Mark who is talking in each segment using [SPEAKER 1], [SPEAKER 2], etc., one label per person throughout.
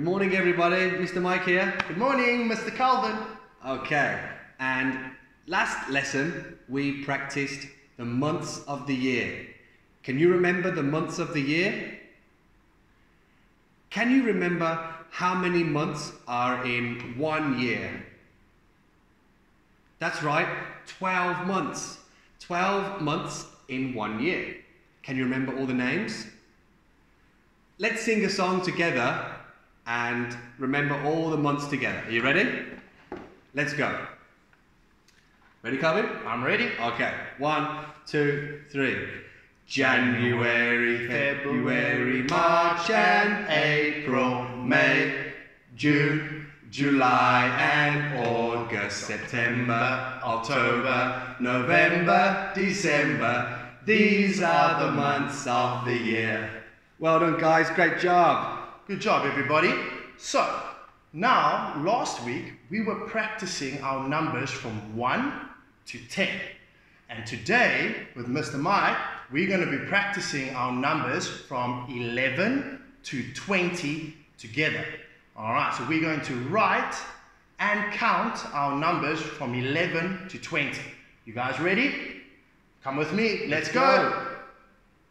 [SPEAKER 1] Good morning, everybody. Mr. Mike here.
[SPEAKER 2] Good morning, Mr. Calvin.
[SPEAKER 1] Okay, and last lesson we practiced the months of the year. Can you remember the months of the year? Can you remember how many months are in one year? That's right, 12 months. 12 months in one year. Can you remember all the names? Let's sing a song together and remember all the months together. Are you ready? Let's go. Ready, Calvin?
[SPEAKER 2] I'm ready.
[SPEAKER 1] Okay. One, two, three. January, February, March, and April, May, June, July, and August, September, October, November, December. These are the months of the year. Well done, guys. Great job.
[SPEAKER 2] Good job, everybody. So, now, last week, we were practicing our numbers from 1 to 10. And today, with Mr. Mike, we're going to be practicing our numbers from 11 to 20 together. All right, so we're going to write and count our numbers from 11 to 20. You guys ready? Come with me, let's go.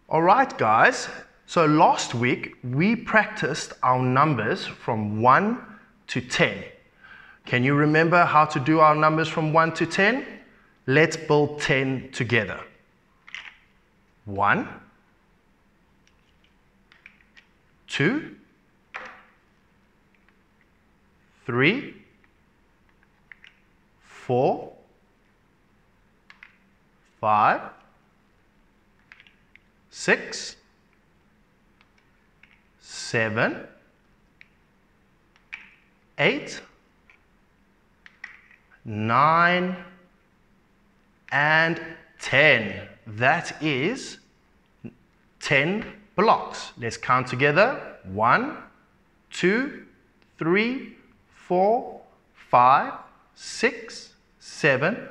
[SPEAKER 2] All right, guys. So last week, we practiced our numbers from 1 to 10. Can you remember how to do our numbers from 1 to 10? Let's build 10 together. 1, 2, 3, 4, 5, 6, 7, 8, 9, and 10. That is 10 blocks. Let's count together. 1, 2, 3, 4, 5, 6, 7,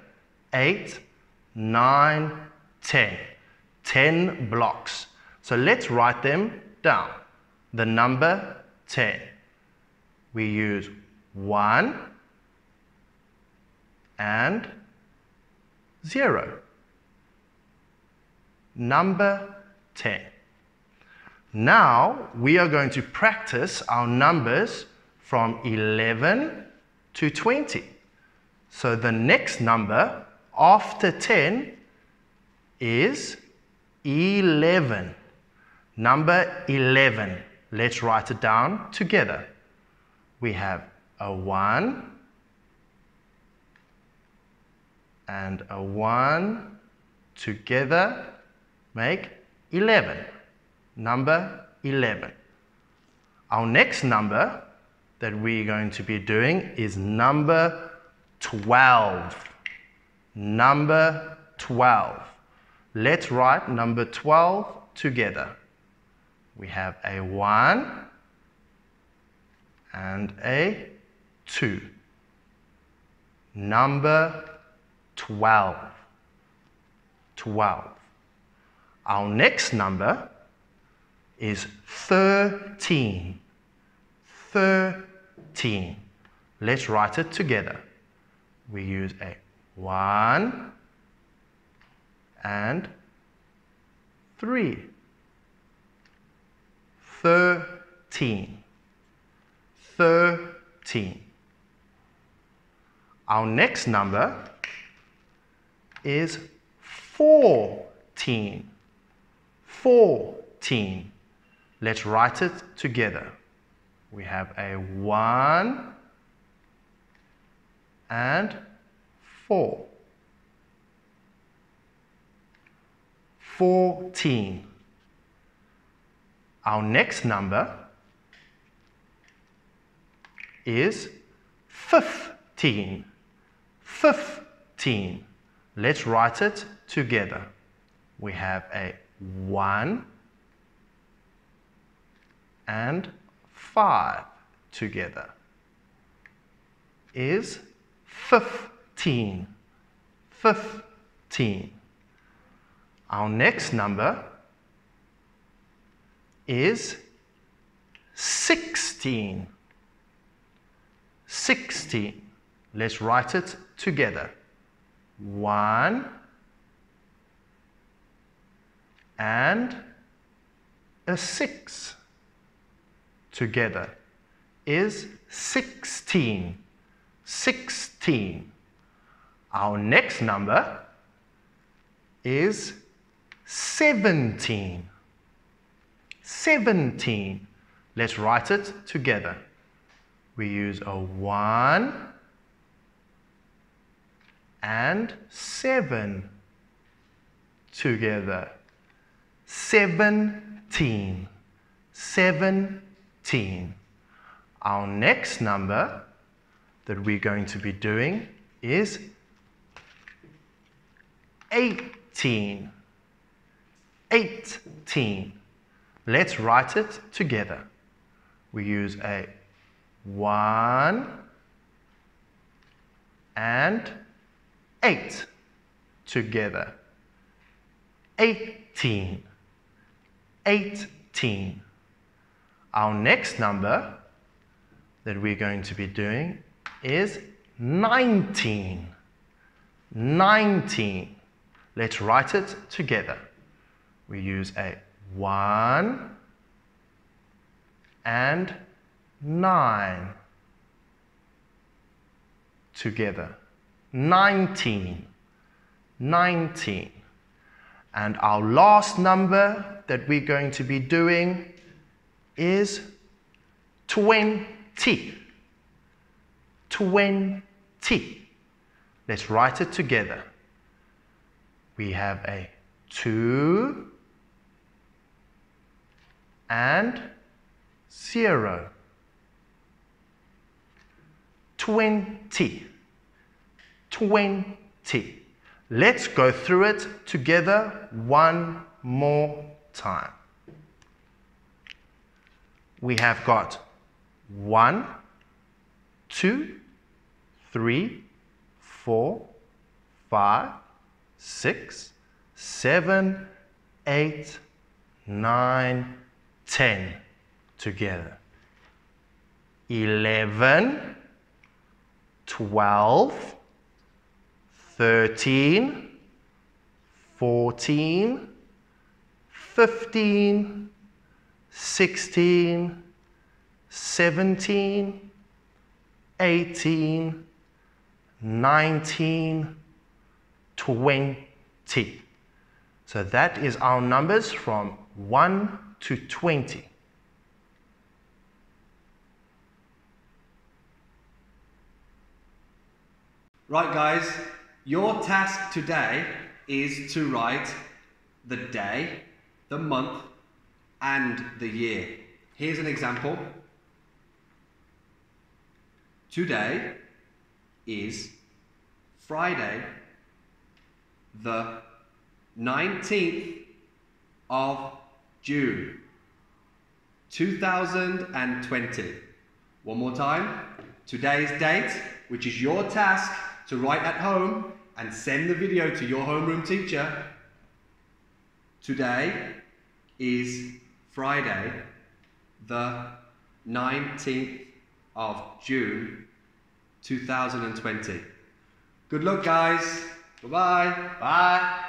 [SPEAKER 2] 8, 9, 10. 10 blocks. So let's write them down. The number 10. We use 1 and 0. Number 10. Now we are going to practice our numbers from 11 to 20. So the next number after 10 is 11. Number 11. Let's write it down together. We have a 1 and a 1 together make 11. Number 11. Our next number that we're going to be doing is number 12. Number 12. Let's write number 12 together. We have a 1 and a 2. Number 12. 12. Our next number is 13. 13. Let's write it together. We use a 1 and 3. 13. 13. Our next number is 14. 14. Let's write it together. We have a 1 and 4. 14. Our next number is 15. 15. Let's write it together. We have a 1 and 5 together is 15. 15. Our next number is 16. 16. Let's write it together. 1 and a 6 together is 16. 16. Our next number is 17. 17. Let's write it together. We use a 1 and 7 together. 17. 17. Our next number that we're going to be doing is 18. 18. Let's write it together. We use a 1 and 8 together. 18. 18. Our next number that we're going to be doing is 19. 19. Let's write it together. We use a 1 and 9 together. 19. 19. And our last number that we're going to be doing is 20. 20. Let's write it together. We have a 2 and 0. 20. 20. Let's go through it together one more time. We have got one, two, three, four, five, six, seven, eight, nine, ten together. Eleven, twelve, thirteen, fourteen, fifteen, sixteen, seventeen, eighteen. 19, 20. So that is our numbers from 1 to 20.
[SPEAKER 1] Right, guys, your task today is to write the day, the month, and the year. Here's an example. Today is Friday, the 19th of June, 2020. One more time. Today's date, which is your task to write at home and send the video to your homeroom teacher. Today is Friday, the 19th of June, 2020. Good luck, guys. Bye-bye.
[SPEAKER 2] Bye.